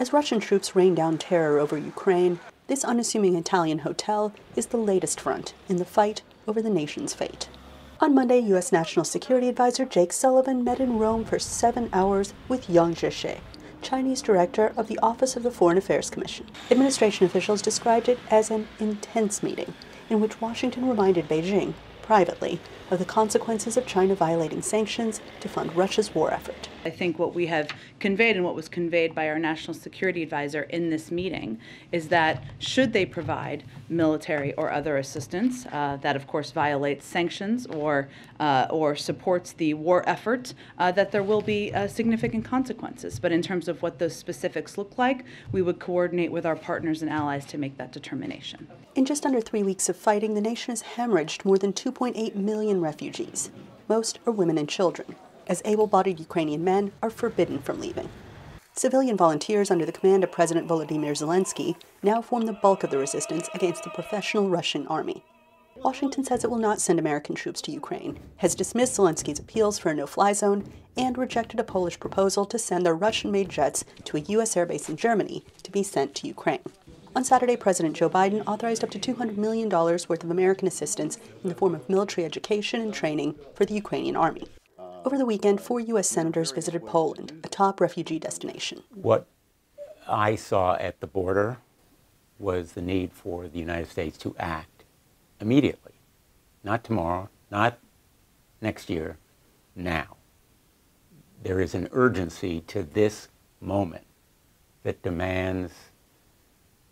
As Russian troops rain down terror over Ukraine, this unassuming Italian hotel is the latest front in the fight over the nation's fate. On Monday, U.S. National Security Advisor Jake Sullivan met in Rome for seven hours with Yang Jiechi, Chinese director of the Office of the Foreign Affairs Commission. Administration officials described it as an intense meeting in which Washington reminded Beijing, privately, of the consequences of China violating sanctions to fund Russia's war effort. I think what we have conveyed and what was conveyed by our national security advisor in this meeting is that should they provide military or other assistance uh, that, of course, violates sanctions or uh, or supports the war effort, uh, that there will be uh, significant consequences. But in terms of what those specifics look like, we would coordinate with our partners and allies to make that determination. In just under three weeks of fighting, the nation has hemorrhaged more than 2.8 million refugees. Most are women and children as able bodied Ukrainian men are forbidden from leaving. Civilian volunteers under the command of President Volodymyr Zelensky now form the bulk of the resistance against the professional Russian army. Washington says it will not send American troops to Ukraine, has dismissed Zelensky's appeals for a no fly zone, and rejected a Polish proposal to send their Russian made jets to a U.S. airbase in Germany to be sent to Ukraine. On Saturday, President Joe Biden authorized up to $200 million worth of American assistance in the form of military education and training for the Ukrainian army. Over the weekend, four U.S. senators visited Poland, a top refugee destination. What I saw at the border was the need for the United States to act immediately, not tomorrow, not next year, now. There is an urgency to this moment that demands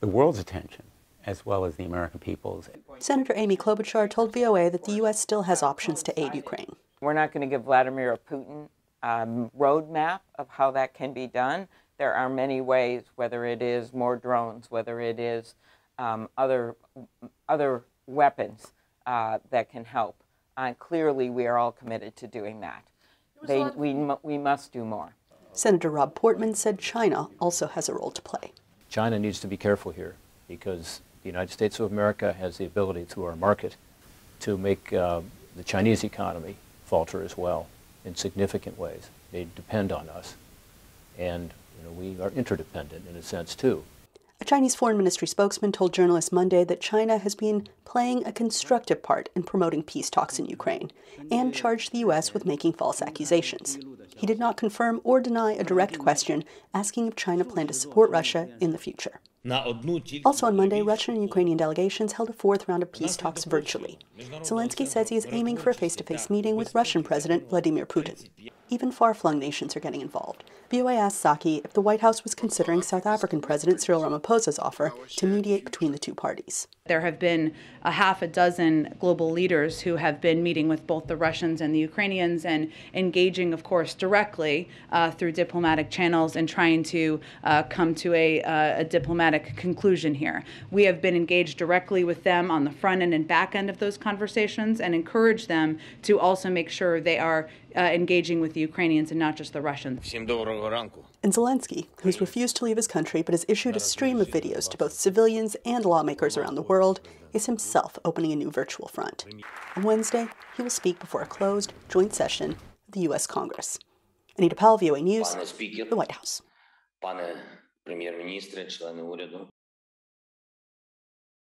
the world's attention as well as the American people's. Senator Amy Klobuchar told VOA that the U.S. still has options to aid Ukraine. We're not going to give Vladimir Putin a roadmap of how that can be done. There are many ways, whether it is more drones, whether it is um, other, other weapons uh, that can help. Uh, clearly, we are all committed to doing that. They, we, we must do more. Senator Rob Portman said China also has a role to play. China needs to be careful here because the United States of America has the ability through our market to make uh, the Chinese economy falter as well in significant ways. They depend on us. And you know, we are interdependent in a sense too. A Chinese foreign ministry spokesman told journalists Monday that China has been playing a constructive part in promoting peace talks in Ukraine and charged the U.S. with making false accusations. He did not confirm or deny a direct question asking if China planned to support Russia in the future. Also on Monday, Russian and Ukrainian delegations held a fourth round of peace talks virtually. Zelensky says he is aiming for a face to face meeting with Russian President Vladimir Putin. Even far flung nations are getting involved. VOA asked Psaki if the White House was considering South African President Cyril Ramaphosa's offer to mediate between the two parties. There have been a half a dozen global leaders who have been meeting with both the Russians and the Ukrainians and engaging, of course, directly uh, through diplomatic channels and trying to uh, come to a, uh, a, diplomatic conclusion here. We have been engaged directly with them on the front end and back end of those conversations and encourage them to also make sure they are uh, engaging with the Ukrainians and not just the Russians. And Zelensky, who's refused to leave his country but has issued a stream of videos to both civilians and lawmakers around the world, is himself opening a new virtual front. On Wednesday, he will speak before a closed joint session of the U.S. Congress. Anita Powell, VOA News, the White House.